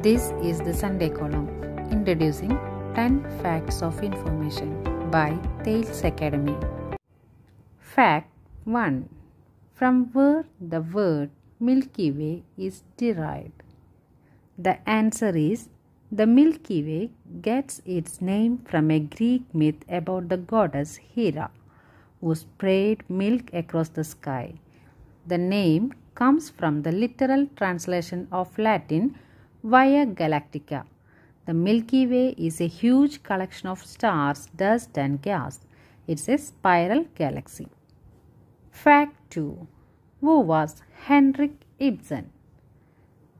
This is the Sunday column introducing 10 facts of information by Thales Academy. Fact 1 From where the word Milky Way is derived? The answer is the Milky Way gets its name from a Greek myth about the goddess Hera, who sprayed milk across the sky. The name comes from the literal translation of Latin Via Galactica. The Milky Way is a huge collection of stars, dust, and gas. It's a spiral galaxy. Fact 2 Who was Henrik Ibsen?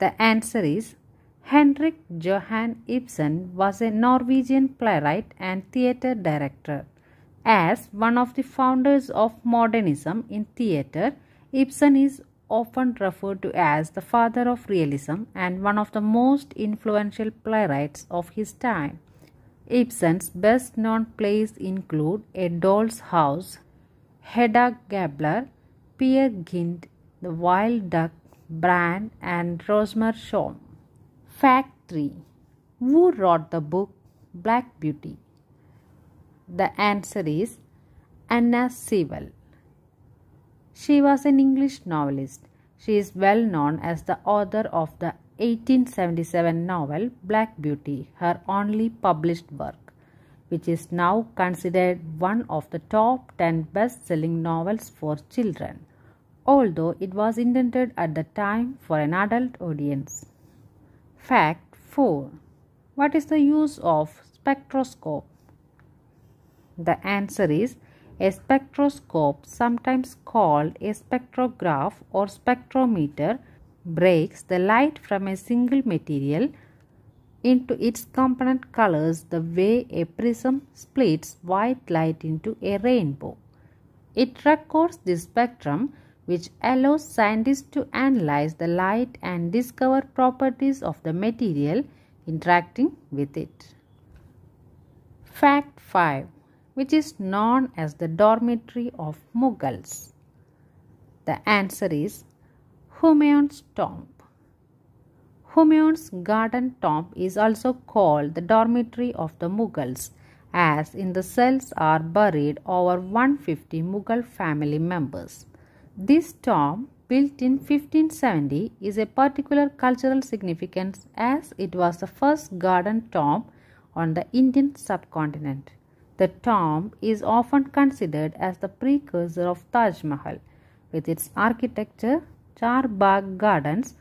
The answer is Henrik Johan Ibsen was a Norwegian playwright and theatre director. As one of the founders of modernism in theatre, Ibsen is often referred to as the father of realism and one of the most influential playwrights of his time. Ibsen's best known plays include A Doll's House, Hedda Gabler, Peer Gynt, The Wild Duck, Brand, and Rosmersholm. Fact 3 Who wrote the book Black Beauty? The answer is Anna Sewell. She was an English novelist. She is well known as the author of the 1877 novel Black Beauty, her only published work, which is now considered one of the top 10 best selling novels for children, although it was intended at the time for an adult audience. Fact 4 What is the use of spectroscope? The answer is a spectroscope, sometimes called a spectrograph or spectrometer, breaks the light from a single material into its component colors the way a prism splits white light into a rainbow. It records the spectrum which allows scientists to analyze the light and discover properties of the material interacting with it. Fact 5 which is known as the dormitory of Mughals? The answer is Humayun's tomb. Humayun's garden tomb is also called the dormitory of the Mughals as in the cells are buried over 150 Mughal family members. This tomb built in 1570 is a particular cultural significance as it was the first garden tomb on the Indian subcontinent. The tomb is often considered as the precursor of Taj Mahal with its architecture, Charbagh gardens,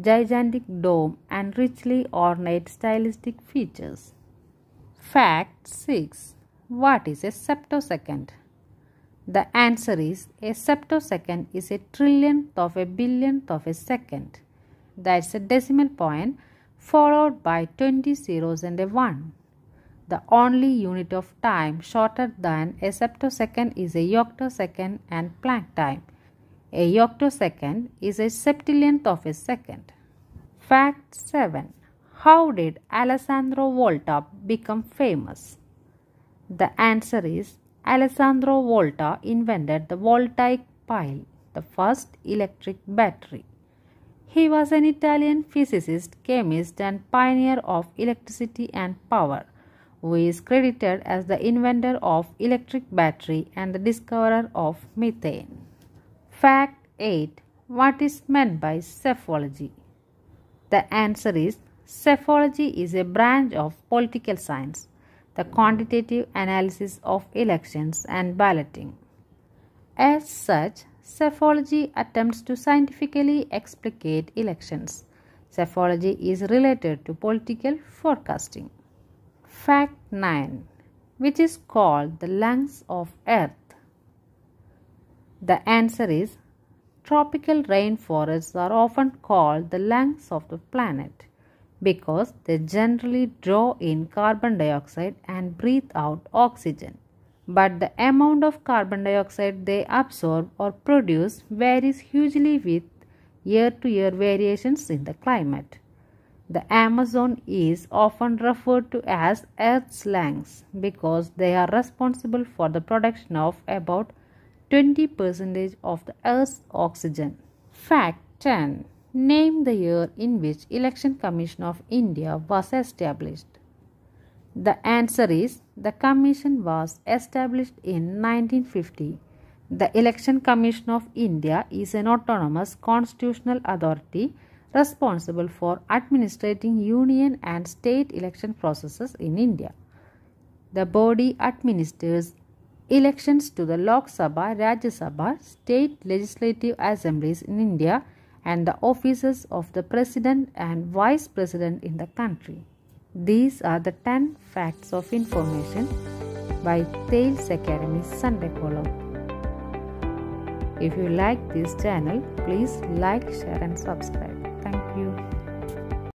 gigantic dome, and richly ornate stylistic features. Fact 6 What is a zeptosecond? The answer is a zeptosecond is a trillionth of a billionth of a second. That's a decimal point followed by 20 zeros and a 1. The only unit of time shorter than a zeptosecond is a yoctosecond and Planck time. A yoctosecond is a septillionth of a second. Fact 7. How did Alessandro Volta become famous? The answer is Alessandro Volta invented the voltaic pile, the first electric battery. He was an Italian physicist, chemist, and pioneer of electricity and power who is credited as the inventor of electric battery and the discoverer of methane. Fact 8. What is meant by psephology? The answer is psephology is a branch of political science, the quantitative analysis of elections and balloting. As such, psephology attempts to scientifically explicate elections. Psephology is related to political forecasting. Fact 9 which is called the lungs of earth. The answer is tropical rainforests are often called the lungs of the planet because they generally draw in carbon dioxide and breathe out oxygen. But the amount of carbon dioxide they absorb or produce varies hugely with year to year variations in the climate. The Amazon is often referred to as Earth's lungs because they are responsible for the production of about 20% of the Earth's oxygen. Fact 10. Name the year in which Election Commission of India was established. The answer is the commission was established in 1950. The Election Commission of India is an autonomous constitutional authority responsible for administrating union and state election processes in India. The body administers elections to the Lok Sabha, Rajya Sabha, state legislative assemblies in India and the offices of the president and vice president in the country. These are the 10 facts of information by Thales Academy Sunday column. If you like this channel, please like, share and subscribe. Thank you.